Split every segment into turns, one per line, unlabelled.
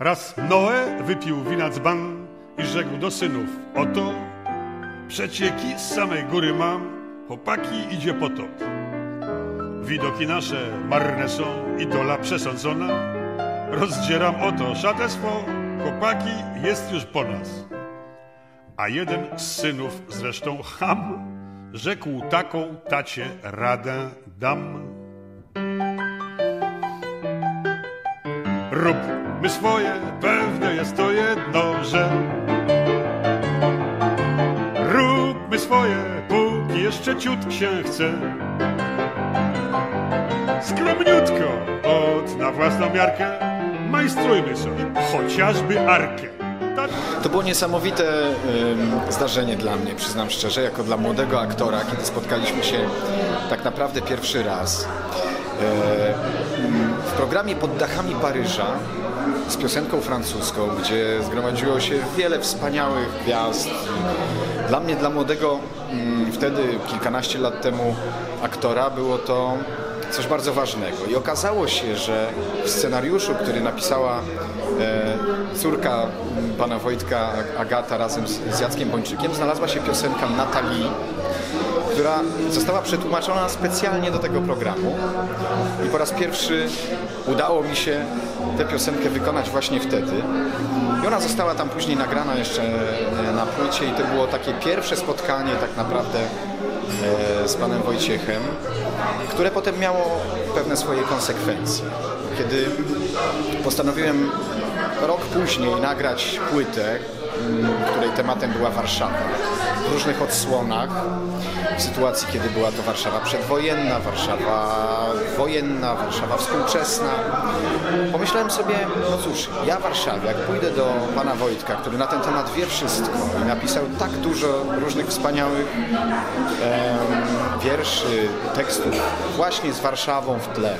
Raz Noe wypił wina dzban i rzekł do synów, oto przecieki z samej góry mam, chłopaki idzie potop. Widoki nasze marne są i dola przesądzona. Rozdzieram oto szatę swą, chłopaki jest już po nas. A jeden z synów, zresztą Ham, rzekł taką tacie radę dam. Róbmy swoje, pewne jest to jedno, że Róbmy swoje, póki jeszcze ciut się chce Skromniutko, od na własną miarkę Majstrujmy sobie chociażby arkę tak?
To było niesamowite ym, zdarzenie dla mnie, przyznam szczerze, jako dla młodego aktora, kiedy spotkaliśmy się tak naprawdę pierwszy raz. E, w programie Pod dachami Paryża z piosenką francuską, gdzie zgromadziło się wiele wspaniałych gwiazd. Dla mnie, dla młodego mm, wtedy, kilkanaście lat temu aktora, było to coś bardzo ważnego. I okazało się, że w scenariuszu, który napisała córka pana Wojtka, Agata, razem z, z Jackiem Bończykiem, znalazła się piosenka Natalii, która została przetłumaczona specjalnie do tego programu. I po raz pierwszy udało mi się tę piosenkę wykonać właśnie wtedy. I ona została tam później nagrana jeszcze e, na płycie i to było takie pierwsze spotkanie tak naprawdę e, z panem Wojciechem, które potem miało pewne swoje konsekwencje. Kiedy postanowiłem rok później nagrać płytę, której tematem była Warszawa, w różnych odsłonach, w sytuacji, kiedy była to Warszawa przedwojenna, Warszawa wojenna, Warszawa współczesna. Pomyślałem sobie, no cóż, ja Warszawie, jak pójdę do pana Wojtka, który na ten temat wie wszystko i napisał tak dużo różnych wspaniałych em, wierszy, tekstów właśnie z Warszawą w tle,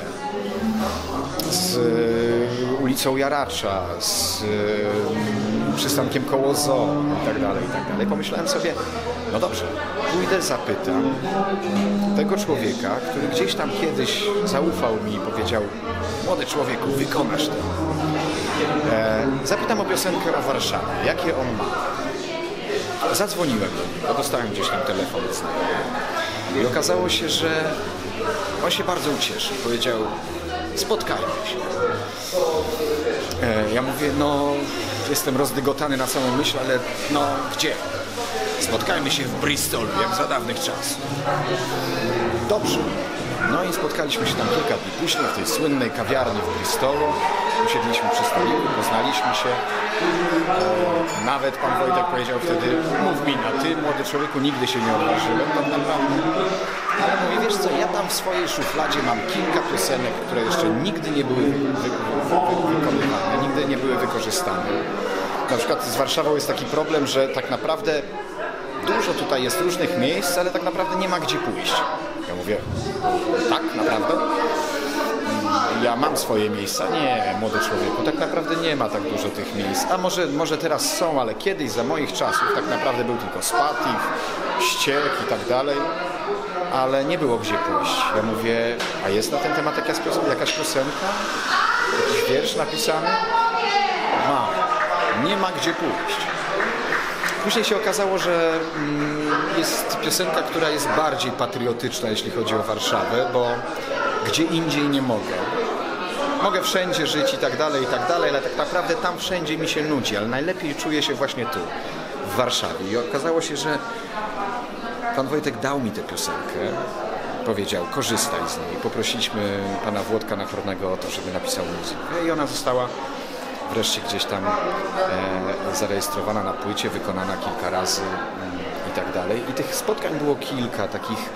z y, ulicą Jaracza, z y, przystankiem koło Zoo i tak dalej, i tak dalej. Pomyślałem sobie, no dobrze, pójdę, zapytam tego człowieka, który gdzieś tam kiedyś zaufał mi i powiedział, młody człowieku, wykonasz to. E, zapytam o piosenkę o Warszawie, jakie on ma. Zadzwoniłem do niego, dostałem gdzieś tam telefon znajomego. I okazało się, że on się bardzo ucieszy. Powiedział, spotkajmy się. E, ja mówię, no jestem rozdygotany na samą myśl, ale no gdzie? Spotkajmy się w Bristolu, jak za dawnych czasów. Dobrze. No i spotkaliśmy się tam kilka dni później w tej słynnej kawiarni w Bristolu. Usiedliśmy przy stoliku, poznaliśmy się. Nawet pan Wojtek powiedział wtedy, mów mi na ty, młody człowieku, nigdy się nie odważyłem, tak. Ale mówi, wiesz co, ja tam w swojej szufladzie mam kilka piosenek, które jeszcze nigdy nie były wy, wy, wy, wykonywane, nigdy nie były wykorzystane. Na przykład z Warszawą jest taki problem, że tak naprawdę dużo tutaj jest różnych miejsc, ale tak naprawdę nie ma gdzie pójść. Ja mówię, tak naprawdę? Ja mam swoje miejsca. Nie, młody człowieku, tak naprawdę nie ma tak dużo tych miejsc. A może, może teraz są, ale kiedyś, za moich czasów, tak naprawdę był tylko Spatif, Ściek i tak dalej, ale nie było gdzie pójść. Ja mówię, a jest na ten temat jakaś, jakaś piosenka? Jakiś wiersz napisany? Mam. Nie ma gdzie pójść. Później się okazało, że mm, jest piosenka, która jest bardziej patriotyczna, jeśli chodzi o Warszawę, bo gdzie indziej nie mogę. Mogę wszędzie żyć i tak dalej, i tak dalej, ale tak naprawdę tam wszędzie mi się nudzi, ale najlepiej czuję się właśnie tu, w Warszawie. I okazało się, że pan Wojtek dał mi tę piosenkę, powiedział, korzystaj z niej. Poprosiliśmy pana Włodka Nachornego o to, żeby napisał muzykę i ona została wreszcie gdzieś tam e, zarejestrowana na płycie, wykonana kilka razy mm, i tak dalej. I tych spotkań było kilka, takich,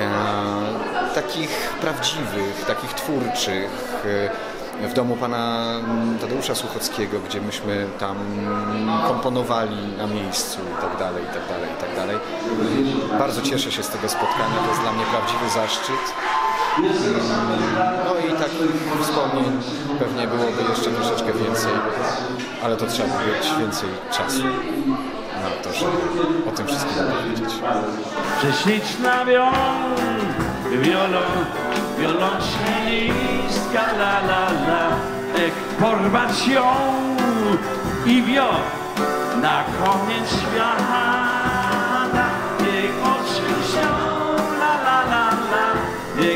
e, takich prawdziwych, takich twórczych. E, w domu pana Tadeusza Suchockiego, gdzie myśmy tam komponowali na miejscu i tak dalej, i tak dalej, i tak dalej. Bardzo cieszę się z tego spotkania, to jest dla mnie prawdziwy zaszczyt. No i takich wspomnień pewnie byłoby jeszcze troszeczkę więcej, ale to trzeba mieć więcej czasu na to, żeby o tym wszystkim opowiedzieć.
Prześliczna wią, wiolon, wiolonczelistka la la la jak porwać ją i wio na koniec świata.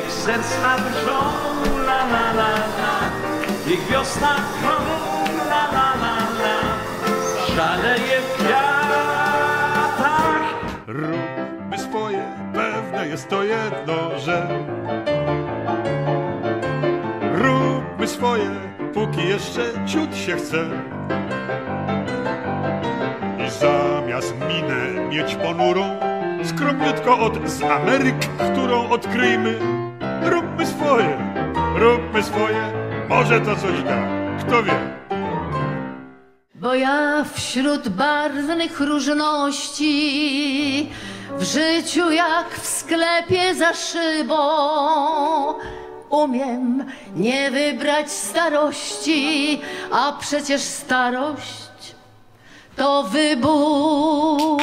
Niech serca drżą, la la la la, niech wiosna krąg, la la la la, szaleje w kwiatach.
Róbmy swoje, pewne jest to jedno, że Róbmy swoje, póki jeszcze ciut się chce. I zamiast minę mieć ponurą Skromniutko od z Ameryk, którą odkryjmy Róbmy swoje, róbmy swoje, może to coś da, kto wie
Bo ja wśród barwnych różności w życiu jak w sklepie za szybą umiem nie wybrać starości, a przecież starość to wybór.